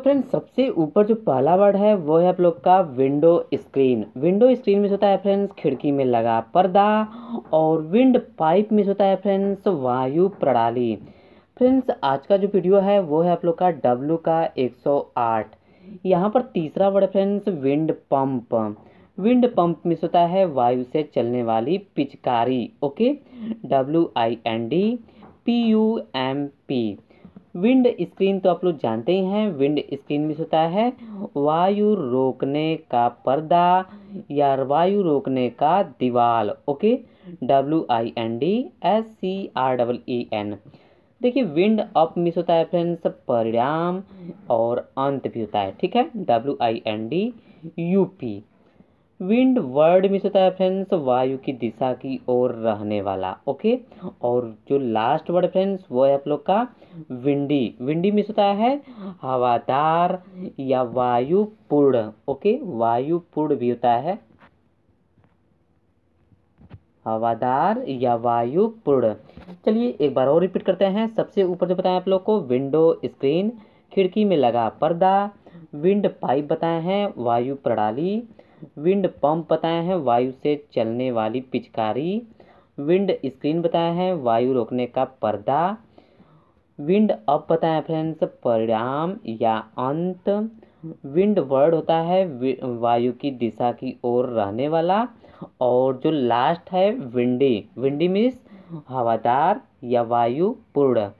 Friends सबसे ऊपर जो पहला वर्ड है, वो है आप लोग का विंडो स्क्रीन विंडो स्क्रीन में होता है फ्रेंड्स खिड़की में लगा पर्दा और विंड पाइप में होता है फ्रेंड्स वायु प्रणाली. फ्रेंड्स आज का जो वीडियो है, वो है आप लोग का डब्लू का 108 यहाँ पर तीसरा word friends wind pump wind pump में होता है वायु से चलने वाली पिचकारी. Okay W I N D P U M P windscreen तो आप लोग जानते ही हैं, विंड स्क्रीन में होता है, वायु रोकने का पर्दा या वायु रोकने का दीवाल, okay? W I N D S C R double E N देखिए, विंड अप मिस होता है फ्रेंड्स, परिणाम और अंत भी होता है, ठीक है? W I N D U P wind word miss होता है फ्रेंड्स वायु की दिशा की ओर रहने वाला ओके और जो लास्ट वर्ड फ्रेंड्स वो है आप लोग का विंडी विंडी मिस होता है, हवादार या वायुपूर्ण ओके वायुपूर्ण भी होता है। हवादार या वायुपूर्ण। चलिए एक बार और रिपीट करते हैं। सबसे ऊपर जो बताएँ आप लोग को विंडो स्क्रीन खिड़की में लगा पर्दा विंड पाइप बताए हैं, वायु प्रणाली विंड पंप बताए हैं, वायु से चलने वाली पिचकारी। विंड स्क्रीन बताया है, वायु रोकने का पर्दा। विंड अप बताया है फ्रेंड्स, परिणाम या अंत। विंड वर्ड होता है वायु की दिशा की ओर रहने वाला। और जो लास्ट है, विंडी। विंडी मीन्स हवादार या वायु पूर्ण।